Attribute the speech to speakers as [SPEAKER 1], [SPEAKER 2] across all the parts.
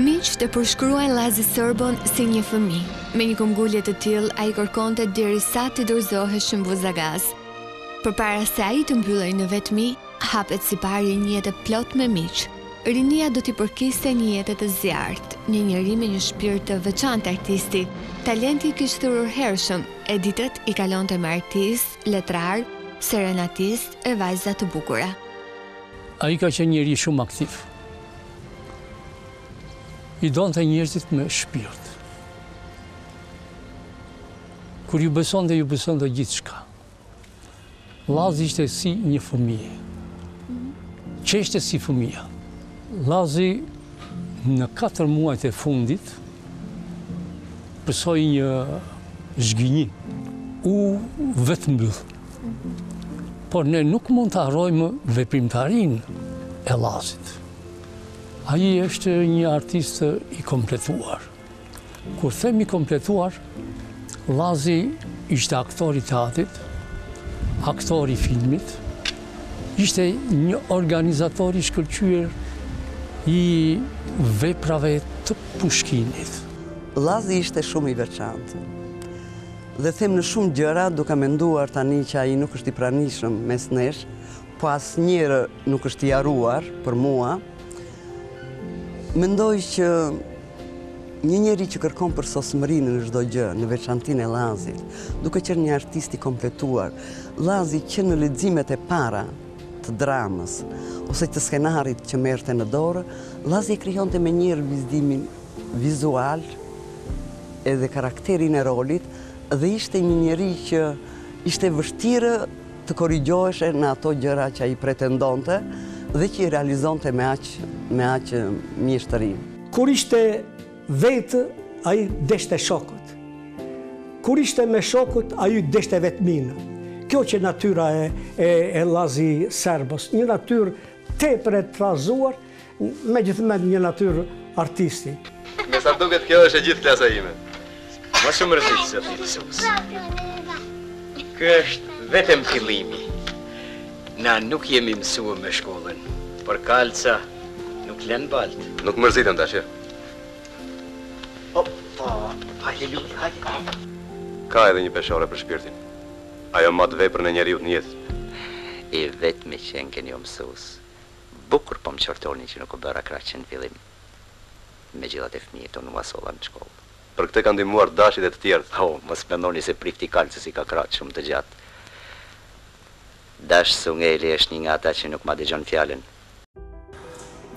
[SPEAKER 1] Miqtë e përshkruajnë Llazi Sërbon si një fëmijë. Me një këmbgulje të tillë, ai kërkonte derisa t'i dorëzoheshim buzagaz. Përpara se ai të mbyllej në vetmi, hapet sipari një jetë e plotë me miq. Rinia do t'i përkiste një jete të zjarrtë, një njeriu me një shpirt të veçantë artisti. Talenti i kish thirrur hershëm, e ditët i kalonte me artistë, letrarë, serenatistë e vajza të bukura.
[SPEAKER 2] Ai ka qenë njeri shumë aktiv. I donte njerëzit me shpirt. Kur besonte, ju besonte gjithçka. Llazi ishte si një fëmijë. Qeshte si fëmija. Llazi në 4 muajt e fundit pësoi një zhgënjim. U vetëmbyll. Por ne nuk mund ta harrojmë veprimtarinë e Llazit. Ai është një artist i kompletuar. Kur them i kompletuar, Llazi ishte aktor i teatrit, aktor i filmit, ishte një organizator i shkëlqyer i veprave të Pushkinit.
[SPEAKER 3] Llazi ishte shumë i veçantë. Dhe them në shumë gjëra, duke menduar tani që ai nuk është i pranishëm mes nesh, po asnjëherë nuk është i harruar për mua. Mendoj që Një njeri që kërkon përsosmërinë në çdo gjë, në veçantinë e Llazit, duke qenë një artist i kompletuar, Llazi që në leximet e para të dramës ose të skenarit që merrte në dorë, Llazi e krijonte menjëherë vizatimin vizual edhe karakterin e rolit dhe ishte një njeri që ishte vështirë të korrigjoheshe në ato gjëra që ai pretendonte dhe që i realizonte me aq me aq mjeshtëri.
[SPEAKER 4] Kur ishte vetë, ai deshte shokët. Kur ishte me shokët, ai deshte vetminë. Kjo qe natyra e, e, e Llazi Sërbos, një natyrë tepër e trazuar, me gjithë mend një natyrë artisti.
[SPEAKER 5] Me sa duket kjo është e gjithë klasa ime. Ma shumë mërzit zoti mësues. Ky është vetëm fillimi. Na nuk jemi mësua me shkollën, por Kalca nuk len baltë. Nuk mërzitem tashë. Opa, aleluja, aleluja. Ka edhe një peshore për shpirtin. Ajo mat veprën e njeriut në jetë.
[SPEAKER 6] I vetmi qenke një mësues. Bukur po më qortoni që nuk u bëra krah që në fillim. Megjithatë fëmijët tonë ua sollën në shkollë.
[SPEAKER 5] Për këtë kanë ndihmuar Dashi dhe të tjerët.
[SPEAKER 6] Oh, mos mendoni se prifti i Kalcës i ka krahët shumë të gjatë. Dash Sungeli është një nga ata që nuk ma dëgjon fjalën.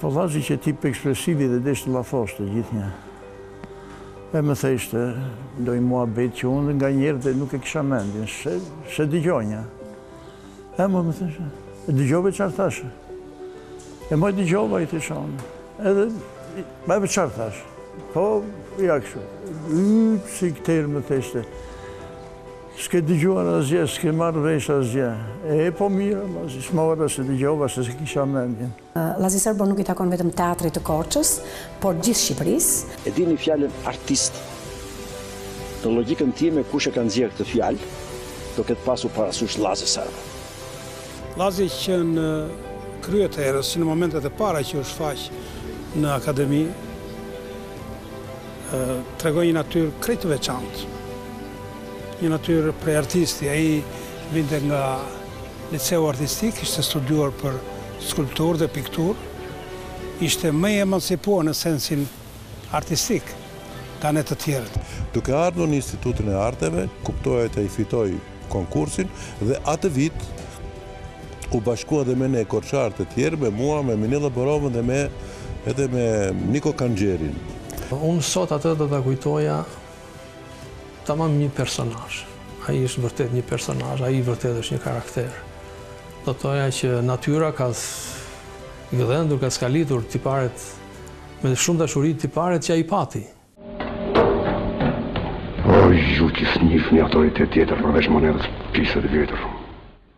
[SPEAKER 7] Po Llazi qe tip ekspresiv dhe desh të ma thoshte gjithnjë e më thoshte ndonjë muhabet që unë nganjëherë dhe nuk e kisha mendjen, s'e dëgjonja. E më më thoshte, e dëgjove ça të thashë. E ma dëgjova, i thosha unë. Edhe, më e për ça të thashë. Po, ja kështu. Ik, sikter më thoshte. S'ke dëgjuar asgjë, s'ke marrë vesh asgjë. E po mirë, Llazi s'ma mora, s'e dëgjova, se s'e kisha mendjen.
[SPEAKER 8] Llazi Sërbo nuk i takon vetëm teatrit të Korçës, por gjithë Shqipërisë.
[SPEAKER 9] E dini fjalën artist? Në logjikën time kush e ka nxjerrë këtë fjalë, do ketë pasur parasysh Llazi Sërbo.
[SPEAKER 10] Llazi që në krye të herës, që në momentet e para që u shfaq në akademi, tregoi një natyrë krejt të veçantë. Një natyrë prej artisti, ai vinte nga Liceu Artistik kishte studiuar për skulpturë dhe pikturë, ishte më i emancipuar në sensin artistik nga ne të tjerët.
[SPEAKER 11] Duke ardhur në Institutin e Arteve, kuptohet ai fitoi konkursin dhe atë vit u bashkua dhe me ne korçarë të tjerë, me mua, me Minella Borovën dhe me edhe me Niko Kanxherin.
[SPEAKER 12] Unë sot atë do ta kujtoja Tamam një personazh. Ai është vërtet një personazh, ai vërtet është një karakter. Do të thoja që natyra ka gëdhendur, ka skalitur tiparet me shumë dashuri tiparet që ai pati.
[SPEAKER 13] O ju që s'njihni autoritet tjetër përveç monedhës pis të vjetër.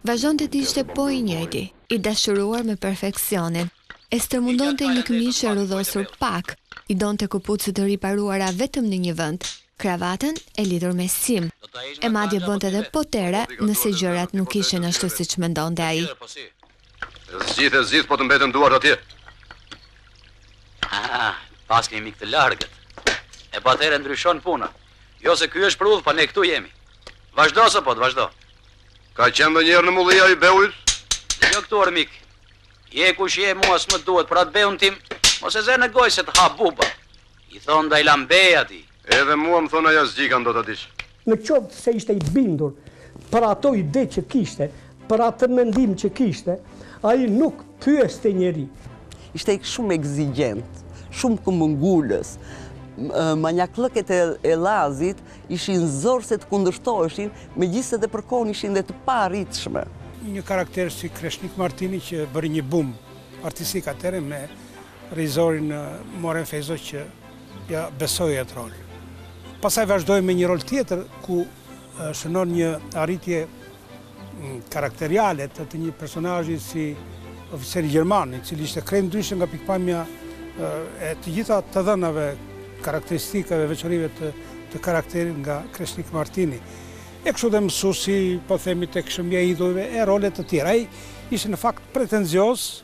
[SPEAKER 1] Vazhdonte të ishte po i njëjti, i dashuruar me perfeksionin. E stërmundonte një këmishë e rrudhosur pak, i donte këpucët të riparuara vetëm në një vend, kravatën e lidhur me sim, e madje bënte edhe potere nëse gjërat nuk ishin ashtu siç mendonte ai.
[SPEAKER 5] Zgjidh e zgjidh po të mbeten duart atje.
[SPEAKER 6] Ah,
[SPEAKER 14] paske një mik të largët. E po atëherë ndryshon puna. Jo se ky është për udhë, pa ne këtu jemi. Vazhdo së po, vazhdo.
[SPEAKER 15] Ke qenë ndonjëherë në mulli i Beujt?
[SPEAKER 14] Jo këtu or mik. Je kush je, mua s'më duhet për atë beun tim, mos e zë në gojë se të ha buba. I thonë daj Lambe atij.
[SPEAKER 15] Edhe mua më thonë Haja xhikan do ta dish.
[SPEAKER 4] Në qoftë se ishte i bindur për ato ide që kishte, për atë mendim që kishte, ai nuk pyeste njeri.
[SPEAKER 3] Ishte shumë ekzigjent, shumë këmbëngulës. Manjakllëket e Llazit Ishin zor se të kundërshtoheshin, megjithëse dhe për kohën ishin dhe të paarritshme.
[SPEAKER 10] Një karakter si Kreshnik Martini që bëri një bum artistik atëhere me regjisorin Muharrem Fejzo që ja besoi atë rol. Pastaj vazhdoi me një rol tjetër ku shënon një arritje karakteriale të një personazhi si oficeri gjerman, i cili ishte krejt ndryshe nga pikëpamja e të gjitha të dhënave, karakteristikave, veçorive të të karakterit nga Kreshnik Martini. E kështu dhe mësusi, po themi te Shembja e idhujve, e role të tjera. Ai ishte në fakt pretencioz,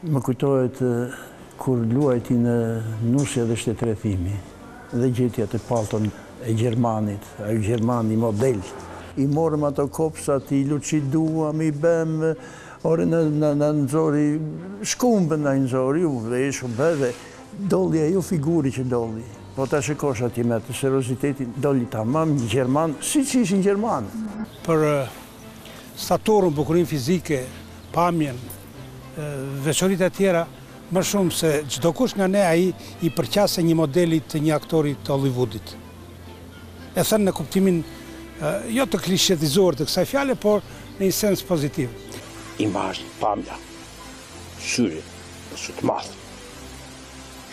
[SPEAKER 7] Më kujtohet kur luajti në Nusje dhe Shtetrrethimi dhe gjetja atë pallton e Gjermanit, ai Gjermani model. I morëm ato kopsat, i lucidua­m, i bëmë, ore na na nxori shkumbën na nxori, u vesh, u bë dhe doli ajo figurë që doli. Po ta shikosh atje me atë serozitetin, doli tamam Gjerman, siç ishin Gjermanë.
[SPEAKER 10] Për Staturën, bukurinë fizike, pamjen, veçoritë e tjera, më shumë se çdokush nga ne ai i përqasej një modeli të një aktori të Hollivudit. E thënë në kuptimin jo të klishetizuar të kësaj fjale, por në një sens pozitiv.
[SPEAKER 9] Imazhi, pamja, syri, sy të madh,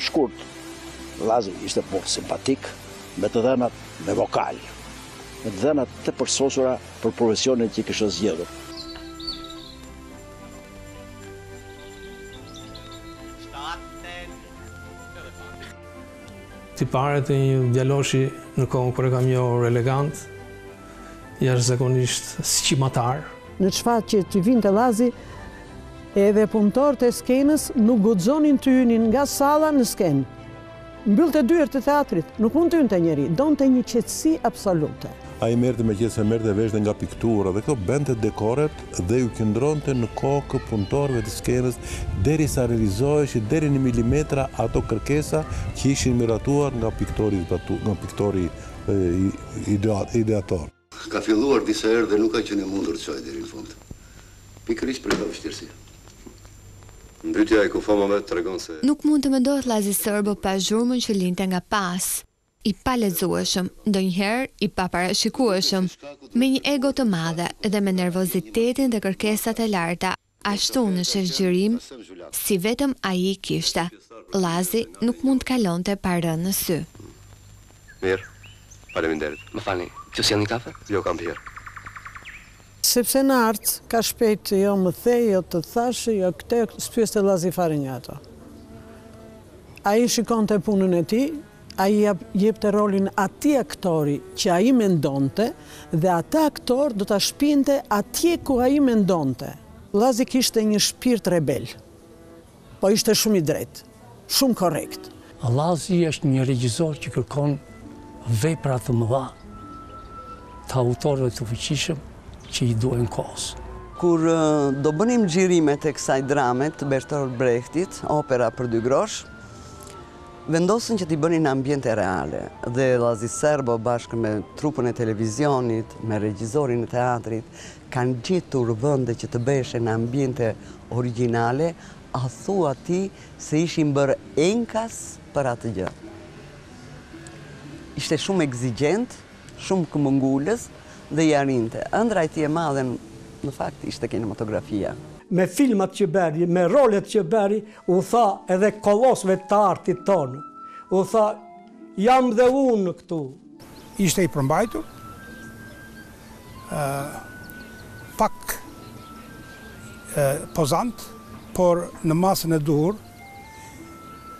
[SPEAKER 9] shkurt, Llazi ishte burrë simpatik, me të dhënat, me vokal, me të dhënat të përsosura për profesionin që kishte zgjedhur.
[SPEAKER 12] Tipare të një djaloshi në kohën kur e kam njohur elegant, jashtëzakonisht sqimatar.
[SPEAKER 16] Në shfaqjet që ti vinte Llazi, edhe punëtorët e skenës nuk guxonin të hynin nga salla në skenë. Mbyllte dyert e teatrit, nuk mund të hynte njeri, donte një qetësi absolute.
[SPEAKER 11] Ai merrte meqenëse merrte vesh dhe nga piktura dhe këto bënte dekoret dhe u qëndronte në kokë punëtorëve të skenës derisa realizoheshin deri në milimetra ato kërkesa që ishin miratuar nga piktori zbatu nga piktori ideator.
[SPEAKER 17] Ka filluar disa herë dhe nuk ka qenë e mundur të çohej deri në fund. Pikërisht për këto vështirësi. Mbytja e kufomave tregon se.
[SPEAKER 1] Nuk mund të mendohet Llazi Sërbo pa zhurmën që linte nga pas. I palexueshëm, ndonjëherë i paparashikueshëm, me një ego të madhe dhe me nervozitetin dhe kërkesat e larta. Ashtu në sheshxhirim si vetëm ai i kishte, Llazi nuk mund të kalonte pa rënë në sy.
[SPEAKER 15] Mirë. Faleminderit.
[SPEAKER 5] Më falni, t'ju sjell një kafe?
[SPEAKER 15] Jo, kam pirë.
[SPEAKER 16] Sepse në art ka shpesh jo më the, jo të thashë, jo këtë, s'pyeste Llazi fare nga ato. Ai shikonte punën e tij, Ai i jepte rolin atij aktori që ai mendonte dhe atë aktor do ta shpinte atje ku ai mendonte. Llazi kishte një shpirt rebel, po ishte shumë i drejtë, shumë korrekt.
[SPEAKER 2] Llazi është një regjisor që kërkon vepra të mëdha të autorëve të fuqishëm që i duhen kohës.
[SPEAKER 3] Kur do bënim xhirimet e kësaj drame të Bertolt Brechtit, Opera për dy grosh, Vendosën që t'i bënin në ambiente reale, dhe Llazi Sërbo bashkë me trupën e televizionit, me regjizorin e teatrit, kanë gjetur vende që të bëheshin në ambiente origjinale, a thua ti se ishin bërë enkas për atë gjë? Ishte shumë ekzigjent, shumë këmbëngulës dhe ia arrinte. Ëndrra e tij e madhe, në fakt, ishte kinematografia.
[SPEAKER 4] Me filmat që bëri, me rolet që bëri, U tha edhe kolosëve të artit tonë, u tha, Jam dhe unë këtu.
[SPEAKER 10] Ishte i përmbajtur, pak pozant, por në masën e duhur,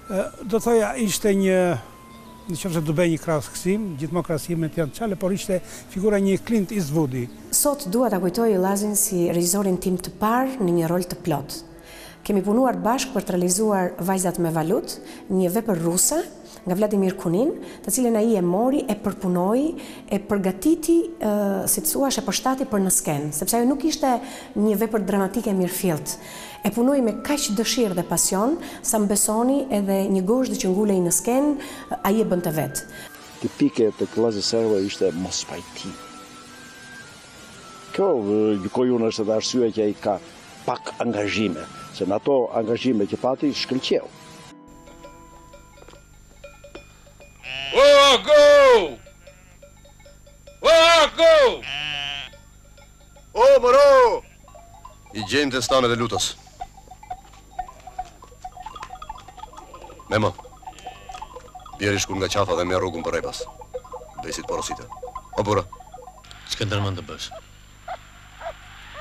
[SPEAKER 10] do të thoja ishte një, në qoftë se do bëj një krahasim, gjithmonë krahasimet janë të çala, por ishte figura e një Clint Eastwoodi.
[SPEAKER 8] Sot dua ta kujtoj Llazin si regjizorin tim të parë në një rol të plotë. Kemi punuar bashkë për të realizuar Vajzat me valutë, një vepër ruse, nga Vladimir Kunin, të cilën ai e mori, e përpunoi, e përgatiti, si të thuash, e përshtati për në skenë, sepse ajo nuk ishte një vepër dramatike e mirëfilltë. E punoi me kaq dëshirë dhe pasion, sa më besoni, edhe një gozhdë që ngulej në skenë, ai e bënte vetë.
[SPEAKER 9] Tipike te Llazi Sërbo ishte mospajtimi. Kjo, gjykoj unë, është edhe arsyeja që ai ka pak angazhime, se në ato angazhime që pati, shkëlqeu.
[SPEAKER 15] I gjejmë te stanet e lutës. Memo, bjeri shkun nga qafa dhe merr rrugën për repas. Besit porosite. O burra.
[SPEAKER 18] Që këndër mund të bësh?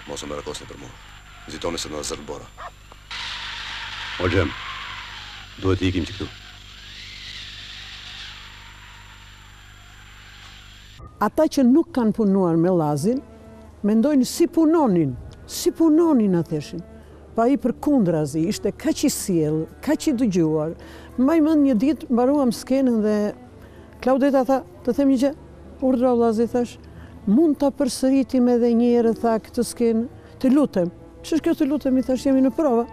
[SPEAKER 15] Mos u merakosni për mua. Nxitoni se do na zërë bora. O Xhem, duhet të ikim që këtu.
[SPEAKER 16] Ata që nuk kanë punuar me Llazin, mendojnë si punonin, si punonin, ia thëshin. Po ai përkundrazi, ishte kaq i sjellë, kaq i dëgjuar. Mbaj mend një ditë mbaruam skenën dhe Klaudeta, tha, Të them një gjë? Urdhro o Llazi, i thash, mund ta përsëritim edhe një herë, tha, këtë skenë? Të lutem. Ç'është kjo të lutem, i thash, jemi në prova.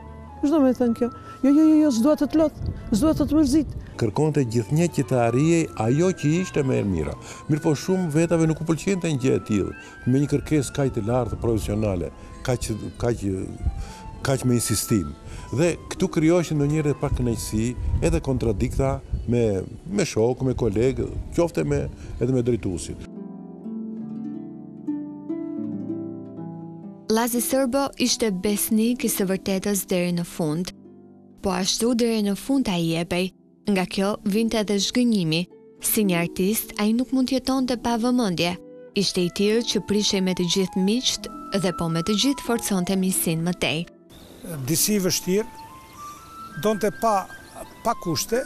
[SPEAKER 16] Ç'do me thënë kjo? Jo, jo, jo, jo, s'dua të të lodh, s'dua të të mërzit.
[SPEAKER 11] Kërkonte gjithnjë që të arrihej ajo që ishte më e mira. Mirëpo shumë vetave nuk u pëlqente një gjë e tillë. Me një kërkesë kaq të lartë profesionale, kaq kaq kaq me insistim. Dhe këtu krijoheshin ndonjëherë pakënaqësi, edhe kontradikta me me shokë, me kolegë, qoftë me edhe me drejtuesit.
[SPEAKER 1] Llazi Sërbo ishte besnik i së vërtetës deri në fund. Po ashtu deri në fund ai jepej. Nga kjo vinte edhe zhgënjimi. Si një artist, ai nuk mund të jetonte pa vëmendje. Ishte i tillë që prishej me të gjithë miqtë dhe po me të gjithë forconte miqësinë më tej.
[SPEAKER 10] Disi i vështirë, donte pa pa kushte,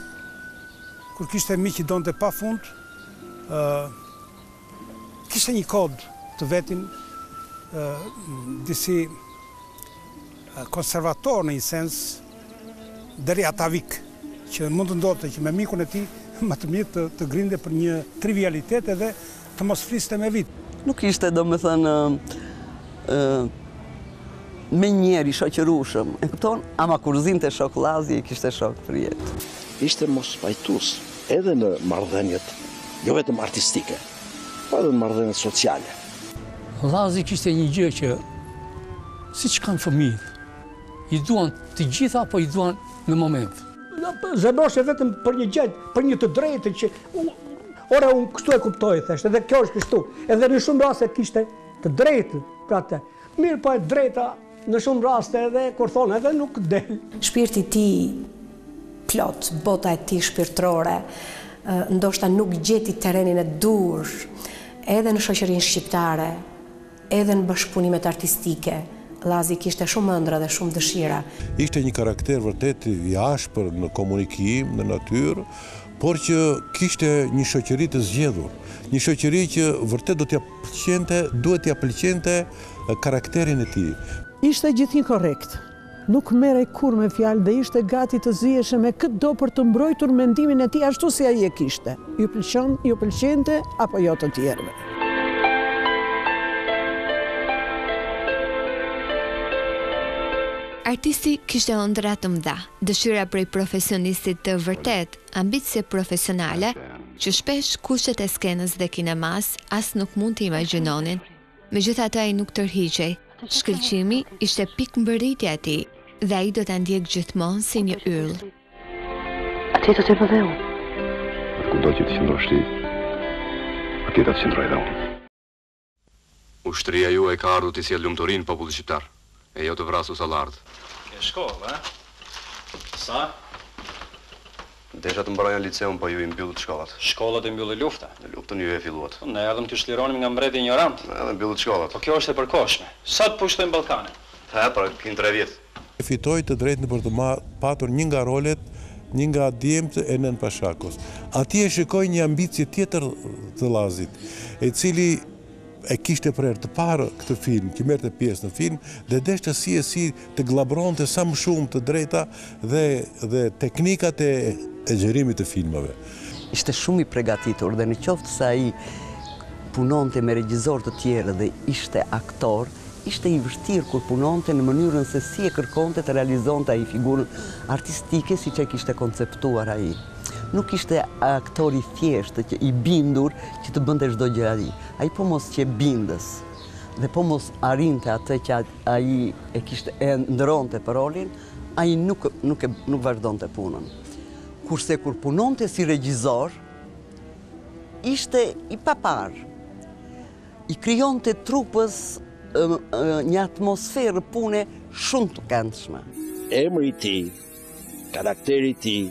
[SPEAKER 10] kur kishte miq i donte pa fund, ë kishte një kod të vetin, ë disi Konservator në një sens deri atavik, që mund të ndodhte që me mikun e tij më të mirë të grindej për një trivialitet edhe të mos fliste me vit.
[SPEAKER 3] Nuk ishte domethënë menjëherë i shoqërueshëm, e kupton, ama kur zinte shok Llazi e kishte shok për jetë.
[SPEAKER 9] Ishte mospajtues edhe në marrëdhëniet jo vetëm artistike. Po edhe në marrëdhëniet sociale.
[SPEAKER 2] Llazi kishte një gjë që siç kanë fëmijët, i duan të gjitha, po i duan në moment.
[SPEAKER 4] Zemëroheshe vetëm për një gjë, për një të drejtë që ore unë kështu e kuptoj theshte, edhe kjo është kështu, edhe në shumë raste kishte të drejtë për atë. Mirëpo e drejta Në shumë raste edhe kur thonë edhe nuk del.
[SPEAKER 8] Shpirti i tij plot, bota e tij shpirtërore, ndoshta nuk gjeti terrenin e duhur edhe në shoqërinë shqiptare, edhe në bashkëpunimet artistike. Llazi kishte shumë ëndrra dhe shumë dëshira.
[SPEAKER 11] Ishte një karakter vërtet i ashpër në komunikim, në natyrë, por që kishte një shoqëri të zgjedhur, një shoqëri që vërtet do t'ia pëlqente, duhet t'ia pëlqente karakterin e tij.
[SPEAKER 16] Ishte gjithnjë korrekt, nuk merrej kurrë me fjalë dhe ishte gati të zihej me këdo për të mbrojtur mendimin e tij ashtu si ai e kishte, u pëlqen, u pëlqente apo jo të tjerëve.
[SPEAKER 1] Artisti kishte ëndrra të mëdha, dëshira prej profesionistit të vërtetë, Ambicie profesionale që shpesh kushtet e skenës dhe kinemasë as nuk mund t'i imagjinonin. Megjithatë ai nuk tërhiqej. Shkëlqimi ishte pikëmbërritja e tij dhe ai do ta ndiqte gjithmonë si një yll.
[SPEAKER 13] Atje do të vij unë. Atje kudo që të qëndrosh ti, atje do të qëndroj dhe unë.
[SPEAKER 15] Ushtria juaj ka ardhur t'i sjellë lumturinë popullit shqiptar, e jo të vrasë ushtarë.
[SPEAKER 14] Ke shkollë, ë? Sa?
[SPEAKER 15] Desha të mbaroja liceun, po ju i mbyllët shkollat.
[SPEAKER 19] Shkollat i mbylli lufta.
[SPEAKER 15] Po luftën ju e filluat.
[SPEAKER 19] Po ne erdhëm t'ju çlironim nga mbreti
[SPEAKER 15] injorant. Edhe mbyllët shkollat.
[SPEAKER 19] Po kjo është e përkohshme. Sa të pushtojmë Ballkanin?
[SPEAKER 15] Hë, pra, keni tre vjet.
[SPEAKER 11] fitoi të drejtën për të patur një nga rolet një nga djemtë e Nën Pashakos. Atje e shikoj një ambicje tjetër të Llazit, i cili e kishte për herë të parë këtë film, që merrte pjesë në film dhe deshte si e si të gllabëronte sa më shumë të drejta dhe dhe teknikat e e xhirimit të filmave.
[SPEAKER 3] Ishte shumë i pregatitur dhe në qoftë se ai punonte me regjisorë të tjerë dhe ishte aktor, Ishte i vështirë kur punonte në mënyrën se si e kërkonte të realizonte ai figurën artistike siç e kishte konceptuar ai. Nuk ishte aktor i thjeshtë, që i bindur që të bënte çdo gjë ai. Ai po mos qe bindës dhe po mos arrinte atë që ai e kishte ëndërronte për rolin, ai nuk nuk e nuk vazhdonte punën. Kurse kur punonte si regjisor ishte i paparë. i krijonte trupës një atmosferë pune shumë të këndshme.
[SPEAKER 9] Emri i tij, karakteri i tij,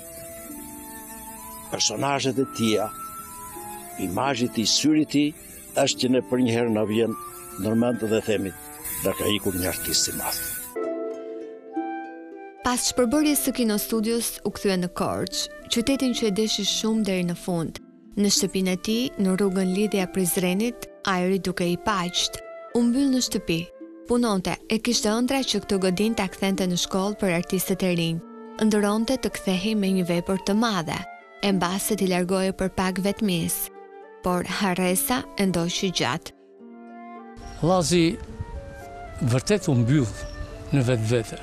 [SPEAKER 9] personazhet e tija, imazhi i tij, syri i tij është që ne përnjëherë na vjen ndër mend dhe themi, që ka ikur një artist i madh.
[SPEAKER 1] Pas shpërbërjes së Kinostudios u kthye në Korçë, qytetin që e deshi shumë deri në fund. Në shtëpinë e tij, në rrugën Lidhja e Prizrenit, ajri dukej i paqtë. U mbyll në shtëpi. Punonte e kishte ëndrra që këtë godinë ta kthente në shkollë për artistët e rinj. Ëndërronte të kthehej me një vepër të madhe, e mbase t'i largohej për pak vetmisë. Por harresa e ndoqi gjatë.
[SPEAKER 2] Llazi vërtet u mbyll në vetvete.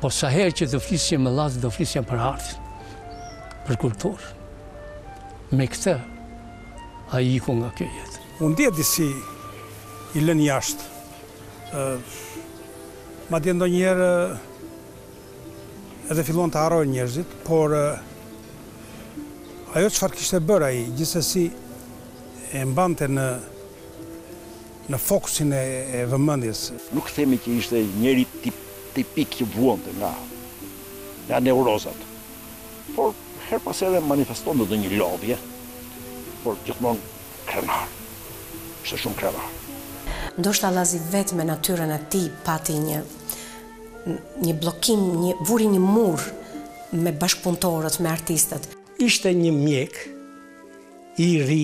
[SPEAKER 2] Po sa herë që të flisje me Llazin do flisje për art, për kulturë. Me këtë ai iku nga kjo jetë.
[SPEAKER 10] U ndje disi i lënë jashtë. Ë madje ndonjëherë edhe fillon ta harrojnë njerëzit, por ajo çfarë kishte bërë ai, gjithsesi E mbante në në fokusin e vëmendjes.
[SPEAKER 9] Nuk themi që ishte njeri tipik që vuante nga nga neurozat, por herë pas here manifestonte ndonjë lodhje, por gjithmonë krenar. Ishte shumë krenar.
[SPEAKER 8] Ndoshta Llazi vetë me natyrën e tij pati një një bllokim, një vuri një mur me bashkëpunëtorët, me artistët.
[SPEAKER 4] Ishte një mjek i ri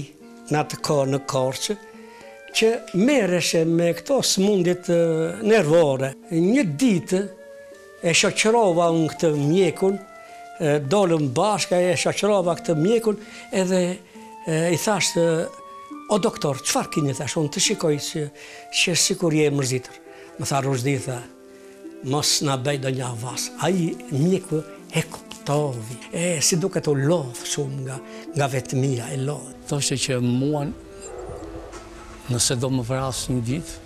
[SPEAKER 4] në atë kohë në Korçë, që merreshe me këto sëmundjet nervore. Një ditë e shoqërova unë këtë mjekun, dolëm bashkë e shoqërova këtë mjekun edhe i thashë o doktor, çfarë keni thashë unë të shikoj që që sikur je i mërzitur. Më tha Ruzdi tha, Mos na bëj ndonjë avaz. Ai mjeku e kuptoi. E, si duket u lodh shumë nga, nga vetmia e lodhi.
[SPEAKER 2] Thoshe që mua, nëse do më vrasë një ditë,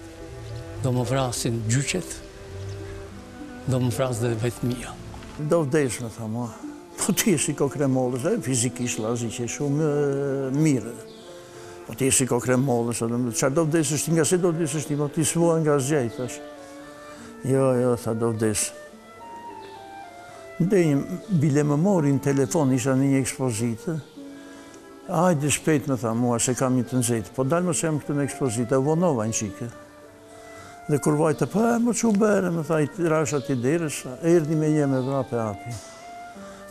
[SPEAKER 2] do më vrasin gjyqet, do më vrasë dhe vetmia.
[SPEAKER 7] Do vdes më tha mua. Po ti je si kokërr mollës, e fizikisht Llazi qe shumë mirë. Po ti je si kokërr mollës, edhe më çfarë do vdesësh ti nga se do vdesësh ti, po ti s'vuan nga asgjë i thashë. Jo, jo, tha do vdes. Ndenji bile më mori në telefon, isha në një ekspozitë. Ajde shpejt më tha mua se kam një të nxehtë, po dale më se jam këtu në ekspozitë, e vonova një çikë. Dhe kur vajta, pa po, e më ç'u bëre, më tha, i rashë ti derës, e erdi me një me vrap e hapi.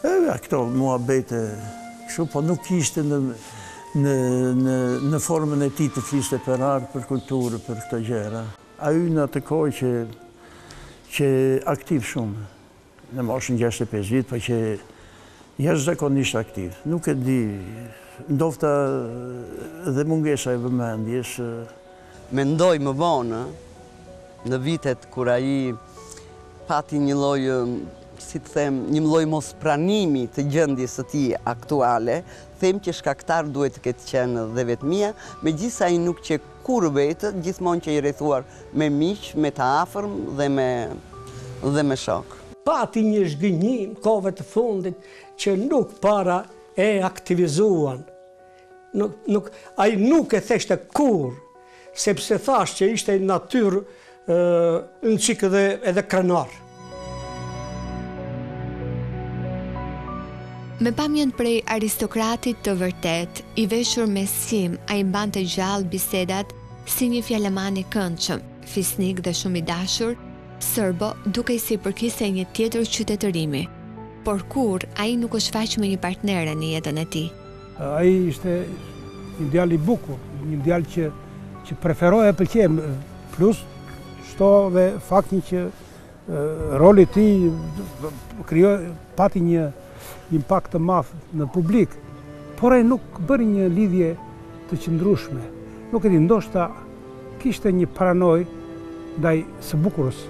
[SPEAKER 7] E ja këto muhabete, kështu, po nuk ishte në, në, në, në formën e tij të fliste për art, për kulturë, për këto gjëra. Ai në atë kohë qe aktiv shumë, në moshën gjashtëdhjetë e pesë vjet, po qe jashtëzakonisht aktiv. Nuk e di, ndofta dhe mungesa e vëmendjes.
[SPEAKER 3] Mendoj më vonë, në vitet kur ai pati një lloj, si të them, një lloj mospranimi të gjendjes së tij aktuale, them që shkaktar duhet të ketë qenë dhe vetmia, megjithëse ai nuk qe Kurrë vetë, gjithmonë qe i rrethuar me miq, me të afërm dhe me dhe me shokë.
[SPEAKER 4] Pati një zhgënjim kohëve të fundit që nuk para e aktivizuan. Nuk, nuk, ai nuk e theshte kurrë, sepse thashë që ishte natyrë Një çikë dhe edhe krenar.
[SPEAKER 1] Me pamjen prej aristokratit të vërtetë, i veshur me sqimë, ai mbante gjallë bisedat si një fjalaman i këndshëm, fisnik dhe shumë i dashur, Serbo dukej sikur i përkiste një tjetër qytetërimi, por kurrë ai nuk u shfaq me një partnere në jetën e
[SPEAKER 10] tij. Ai ishte një djalë i bukur, një djalë që që preferohej e pëlqehej, plus shto dhe faktin që roli i tij krijoi pati një impakt të madh në publik, por ai nuk bëri një lidhje të qëndrueshme. Nuk e di, ndoshta kishte një paranojë ndaj së bukurës.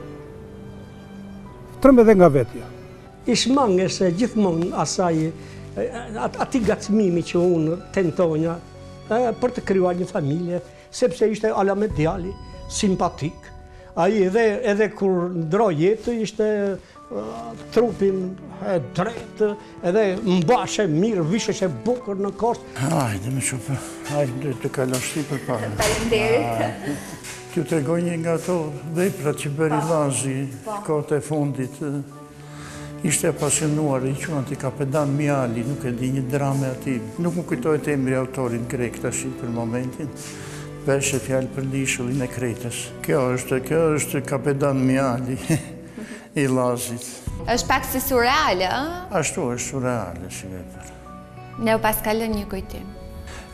[SPEAKER 10] Trembej edhe nga vetja.
[SPEAKER 4] I shmangeshe gjithmonë asaj, atij gacmimi që unë tentonja për të krijuar një familje, sepse ishte alamet djali, simpatik. Ai edhe edhe kur ndërroi jetë kishte trupin e drejtë, edhe mbashe mirë, visheshe bukur në kostum.
[SPEAKER 7] Hajde më shumë, hajde të kalosh ti
[SPEAKER 1] përpara.
[SPEAKER 7] Faleminderit. T'ju tregoj një nga ato veprat që bëri Llazi, po. kohët e fundit. Ishte i apasionuar, e quante Kapedan Mjali, nuk e di një dramë e atij. Nuk më kujtohet emri i autorit grek tash për momentin. Bëshe fjalë për ishullin e Kretës. Kjo është, kjo është Kapedan Mjali i Llazit.
[SPEAKER 1] Është pak si surreale, ëh?
[SPEAKER 7] Ashtu është surreale si vepër.
[SPEAKER 1] Ne u paska lënë një kujtim.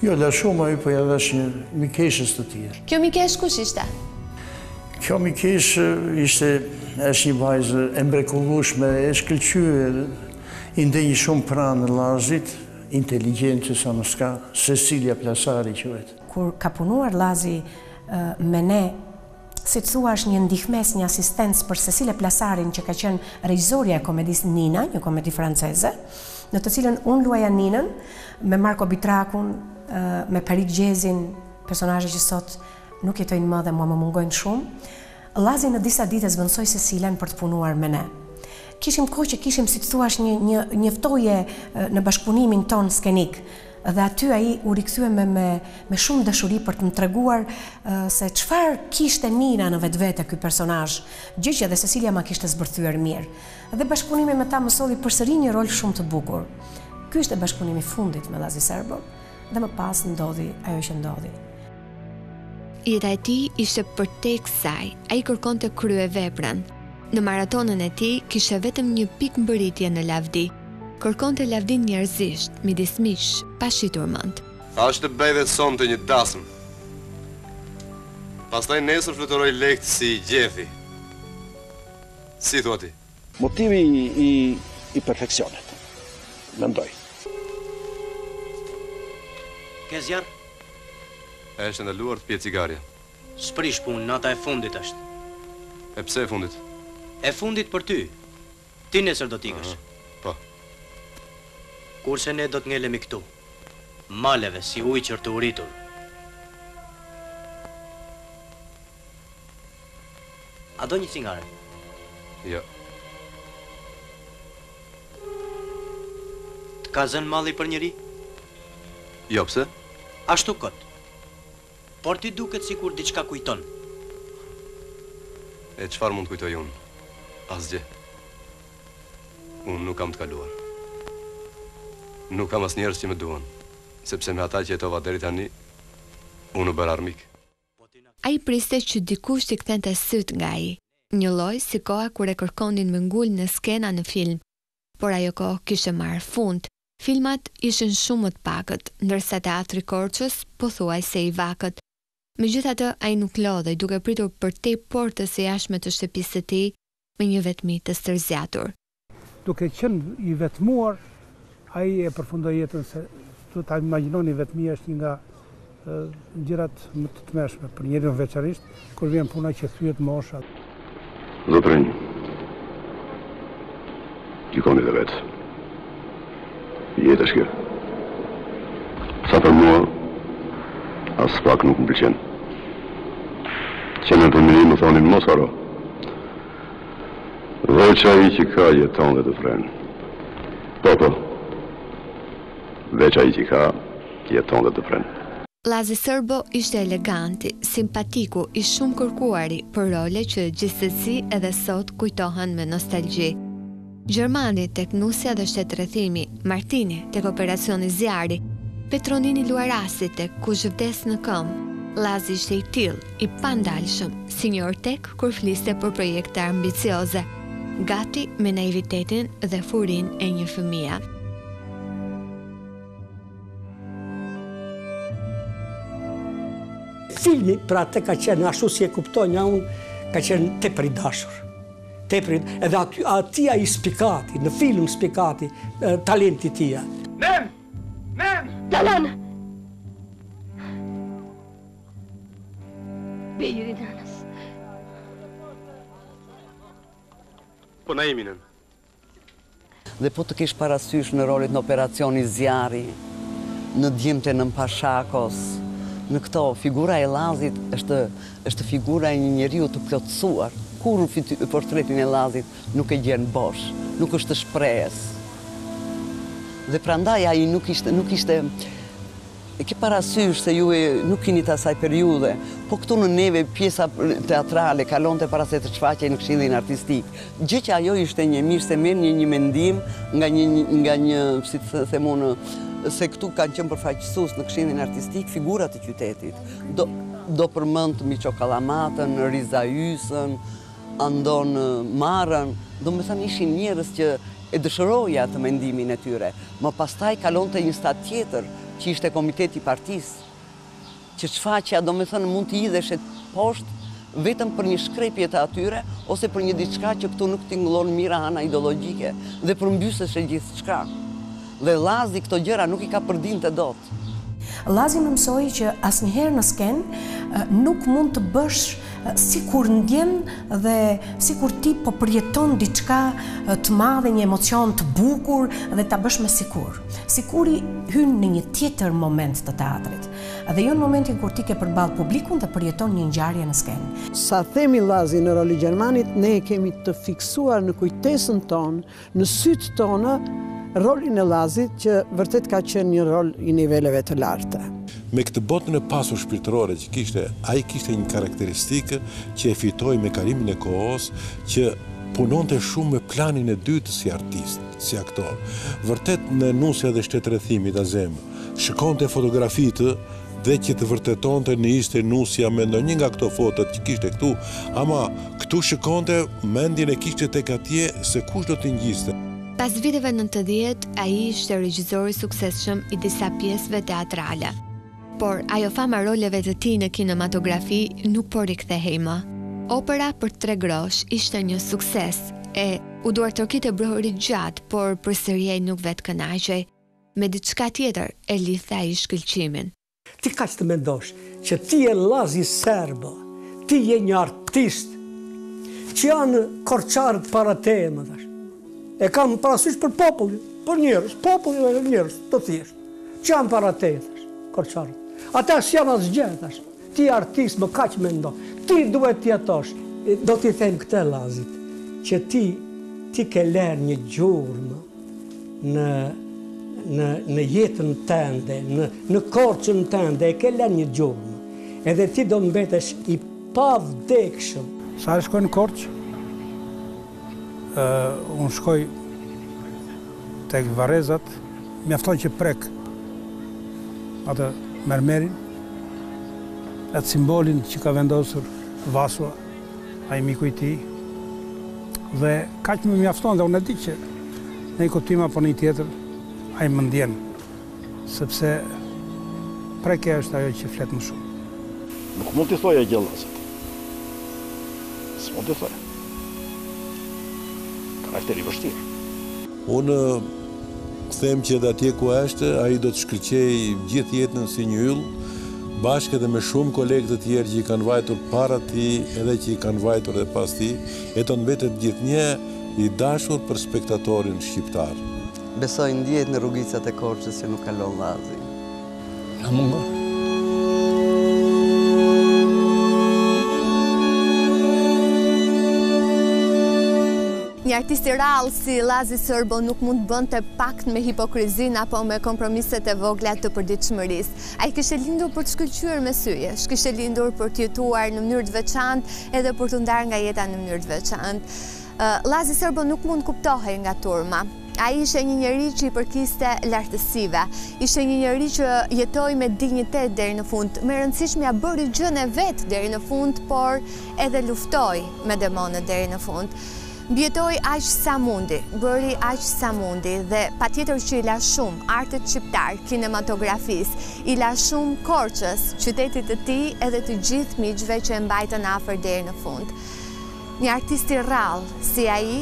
[SPEAKER 7] Jo, la shumë ai, po ia dhashë një mikeshës të tij.
[SPEAKER 1] Kjo mikeshë kush ishte?
[SPEAKER 7] Kjo mikeshë ishte është një vajzë e mbrekullueshme, e shkëlqyer, i ndenji shumë pranë Llazit, inteligjente që sa më s'ka, Cecilia Plasari quhet.
[SPEAKER 8] Kur ka punuar Llazi me ne Si të thuash një ndihmesë, një asistencë për Cecile Plasarin që ka qenë regjizorja e komedisë Nina, një komedi franceze, në të cilën unë luaja Ninën me Marko Bitrakun, me Perik Gjezin, personazhe që sot nuk jetojnë më dhe mua më mungojnë shumë. Llazi në disa ditë e zvendësoi Cecilen për të punuar me ne. Kishim kohë që kishim, si të thuash, një një një ftohje në bashkëpunimin tonë skenik. Dhe aty ai u rikthye me me me shumë dashuri për të më treguar se çfarë kishte Nina në vetvete ky personazh, gjë që edhe Cecilia ma kishte zbërthyer mirë. Dhe bashkëpunimi me ta më solli përsëri një rol shumë të bukur. Ky ishte bashkëpunimi i fundit me Llazi Serbo dhe më pas ndodhi ajo që ndodhi.
[SPEAKER 1] Jeta e tij ishte përtej kësaj. Ai kërkonte kryeveprën. Në maratonën e tij kishte vetëm një pikë mbërritje në lavdi. Kërkonte lavdinë njerëzisht, midis miqsh, pa shitur
[SPEAKER 15] mend. Thashë të bëj dhe sonte një dasmë. Pastaj nesër fluturoj lehtë si gjethi. Si thua ti?
[SPEAKER 9] Motivi i perfeksionit, mendoj.
[SPEAKER 5] Ke zjarr?
[SPEAKER 15] E është ndaluar të pihet cigarja.
[SPEAKER 5] S'prish punë, nata e fundit është.
[SPEAKER 15] E pse e fundit?
[SPEAKER 5] E fundit për ty. Ti nesër do t'ikësh. Po. Kurse ne do të ngelemi këtu, maleve si ujqër të uritur. A do një cigare?
[SPEAKER 15] Jo.
[SPEAKER 5] Të ka zënë malli për njeri?
[SPEAKER 15] Jo, pse?
[SPEAKER 5] Ashtu kot. Por ti duket sikur diçka kujton.
[SPEAKER 15] E çfarë mund të kujtoj unë? Asgjë. Unë nuk kam të kaluar. Nuk kam as njerëz që më duan, sepse me ata që jetova deri tani, unë u bëra armik.
[SPEAKER 1] Ai priste që dikush t'i kthente sytë nga ai, njëlloj si koha kur e kërkonin me ngulm në skenë në film. Por ajo kohë kishte marrë fund, filmat ishin shumë më të pakët, ndërsa teatri i Korçës pothuajse i vakët. Megjithatë, ai nuk lodhej, duke pritur përtej portës së jashtme të shtëpisë së tij në një vetmi të stërzgjatur.
[SPEAKER 10] Duke qenë i vetmuar, ai e përfundoi jetën se duhet ta imagjinoni vetmia është një nga gjërat më të tmerrshme për njeriun veçanërisht kur vjen puna që thyhet mosha.
[SPEAKER 13] Zotërinj, gjykoni dhe vetë. Jetë është kjo. Sa për mua, aspak nuk më pëlqen. Që në fëmijëri më thonin mos harro. Veç ai që ka jeton dhe të vret. Po po. Veç ai që ka jeton dhe të vret.
[SPEAKER 1] Llazi Sërbo ishte eleganti, simpatiku, i shumë kërkuari, për role që gjithsesi edhe sot kujtohen me nostalgji. Gjermani, tek nusja dhe shtetrrethimi, Martini, tek operacioni zjarri, Petro Nini Luarasi, tek Kush vdes në këmbë, Llazi ishte i tillë, i pandalshëm, si një ortek kur fliste për projekte ambicioze, gati me naivitetin dhe furinë e një fëmija.
[SPEAKER 4] Filmi, për atë ka qenë ashtu si e kuptonja unë, ka qenë tepër i dashur. Tepër edhe aty ati ai spikati, në film spikati, talenti i
[SPEAKER 20] tij. Nen! Nen!
[SPEAKER 21] Dalan! Bejri Danas.
[SPEAKER 15] Po na jemi nën.
[SPEAKER 3] Dhe po të kesh parasysh në rolit në Operacioni Zjarri, në Djemtë e Nënë Pashakos, në këto, figura e Llazit është është figura e një njeriu të plotësuar. Kurrë fyty portretin e Llazit nuk e gjen bosh, nuk është shprehës. Dhe prandaj ai nuk ishte nuk ishte E ke parasysh se ju nuk jini të asaj periudhe, po këtu në neve pjesa teatrale kalonte para se të çfaqej në këshillin artistik, gjë që ajo ishte një mirë se merrje një mendim nga një nga një si të them unë se këtu kanë qenë përfaqësues në këshillin artistik figura të qytetit. Do përmend Miço Kallamatën, Riza Ysën, Andon Marrën, domethënë ishin njerëz që e dëshiroje atë mendimin e tyre. Më pastaj kalonte një stad tjetër, që ishte komiteti i partisë, që çfaqja, domethënë mund të idheshe poshtë vetëm për një shkrepje të atyre ose për një diçka që këtu nuk tingëllon mirë ana ideologjike dhe përmbyseshe gjithçka. Dhe Llazi këto gjëra nuk i kapërdinte dot.
[SPEAKER 8] Llazi më mësoi që asnjëherë në skenë nuk mund të bësh sikur ndjen dhe sikur ti po përjeton diçka të madhe, një emocion të bukur dhe ta bësh me sikur. Sikuri hyn në një tjetër moment të teatrit dhe jo në momentin kur ti ke përballë publikun dhe përjeton një ngjarje në skenë.
[SPEAKER 16] Sa themi Llazi në rolin e Gjermanit, ne e kemi të fiksuar në kujtesën tonë Në sytë tona, rolin e Llazit që vërtet ka qenë një rol i niveleve të larta.
[SPEAKER 11] Me këtë botën e pasur shpirtërore që kishte, ai kishte një karakteristikë që e fitoi me kalimin e kohës që punonte shumë me planin e dytë si artist, si aktor. Vërtet në nusja dhe shtetrrethimi ta zëmë, shikonte fotografitë, dhe që të vërtetonte në ishte nusja me ndonjë nga këto fotot që kishte këtu, ama këtu shikonte, mendjen e kishte tek atje se kush do t'i ngjiste.
[SPEAKER 1] Pas viteve nëntëdhjetë, ai ishte regjisori i suksesshëm i disa pjesëve teatrale. Por, ajo fama e roleve të tij në kinematografi nuk po rikthehej më. Opera për tre grosh ishte një sukses, ai u duartrokit e u brohorit gjatë, por përsëri ai nuk vetëkënaqej. Me diçka tjetër e lidhte ai shkëlqimin.
[SPEAKER 4] Ti kaq të mendosh që ti je Llazi Sërbo, ti je një artist. Ç'janë korçarët para teje, më thashë. E kam parasysh për popullin, për njerëz, popullin e njerëz të thjeshtë. Ç'janë para teje, thashë, korçarët. Ata s'janë asgjë, thashë. Ti je artist, më kaq mendo. Ti duhet të jetosh. Do t'i them këtë Llazit, që ti ti ke lënë një gjurmë Në në në jetën tënde, në në Korçën tënde e ke lënë një gjurmë. Edhe ti do mbetesh i pavdekshëm.
[SPEAKER 10] Sa herë shkoj në Korçë? Uh, unë shkoj tek varrezat, mjafton që prek atë mermerin, atë simbolin që ka vendosur Vasua, Ai miku i tij. Dhe kaq më mjafton dhe unë e di që në një kuptim apo në një tjetër ai më ndjen. Sepse prekja është ajo që flet më shumë.
[SPEAKER 9] Nuk mund t'i thoje gjë Llazit. S'mund t'i thoje. Karakter i vështirë.
[SPEAKER 11] Unë them që edhe atje ku është, ai do të shkëlqejë gjithë jetën si një yll, bashkë edhe me shumë kolegë të tjerë që i kanë vajtur para tij edhe që i kanë vajtur edhe pas tij, e do të mbetet gjithnjë i dashur për spektatorin shqiptar.
[SPEAKER 3] Besoj ndjehet në rrugicat e Korçës që nuk kalon Llazi.
[SPEAKER 2] Na mungon.
[SPEAKER 1] Një artist i rrallë si Llazi Sërbo nuk mund të bënte pakt me hipokrizinë apo me kompromiset e vogla të përditshmërisë. Ai kishte lindur për të shkëlqyer mes yjesh, kishte lindur për të jetuar në mënyrë të veçantë edhe për t'u ndarë nga jeta në mënyrë të veçantë.
[SPEAKER 22] Llazi Sërbo nuk mund të kuptohej nga turma. Ai ishte një njeri që i përkiste lartësive. Ishte një njeri që jetoi me dinjitet deri në fund. Më e rëndësishmja bëri gjënë e vet deri në fund, por edhe luftoi me demonët deri në fund. Mbijetoi aq sa mundi, bëri aq sa mundi dhe patjetër që i la shumë artit shqiptar, kinematografisë, i la shumë Korçës, qytetit të tij edhe të gjithë miqve që e mbajtën afër deri në fund. Një artist i rrallë si ai,